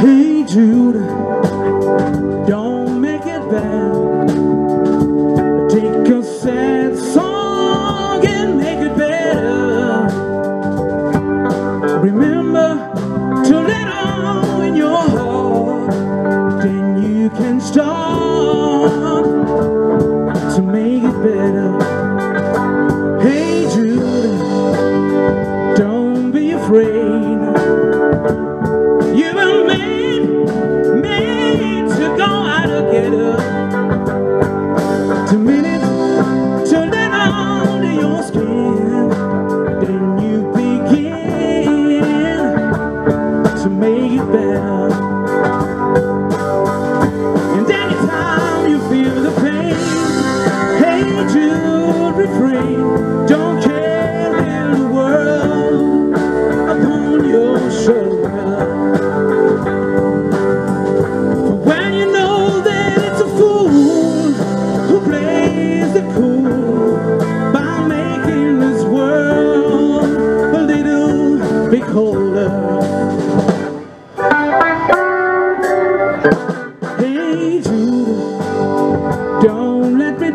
Hey Jude, don't make it bad. Take a sad song and make it better. Remember.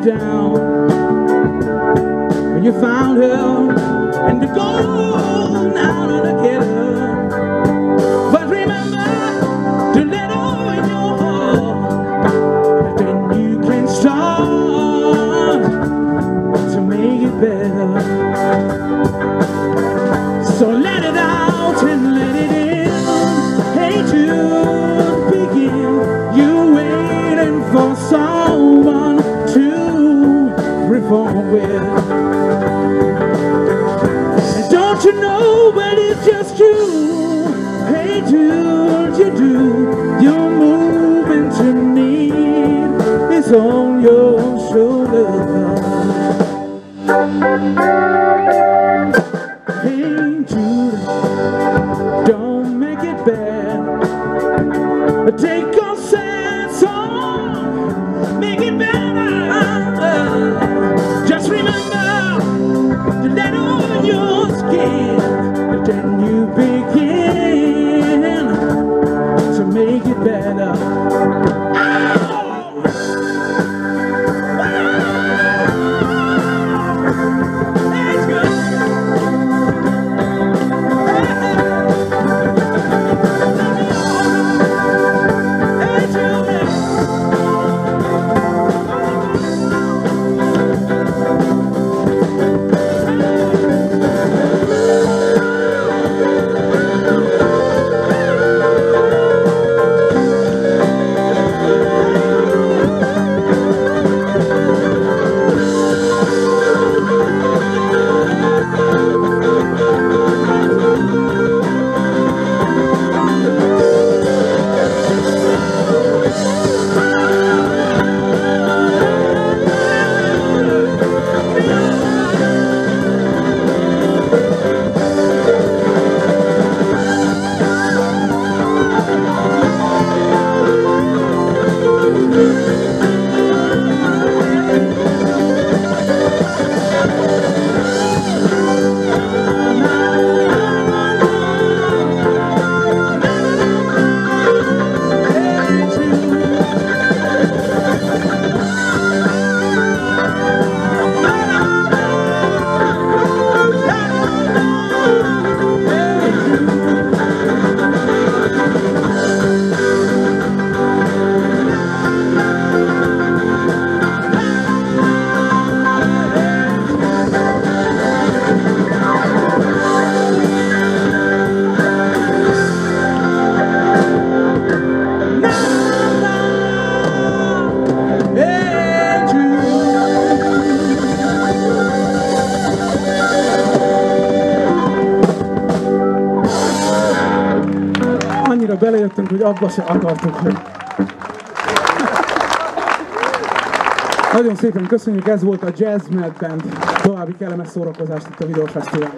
down. And you found her in the gold. Don't you know, but it's just you. Hey, Jude, you do. You're moving to me. It's on your shoulder. Hey, Jude, don't make it bad. Take annyira belejöttünk, hogy abba se akartuk, hogy... Nagyon szépen köszönjük, ez volt a Jazz Mad Band. További kellemes szórakozást itt a videófesztiválon.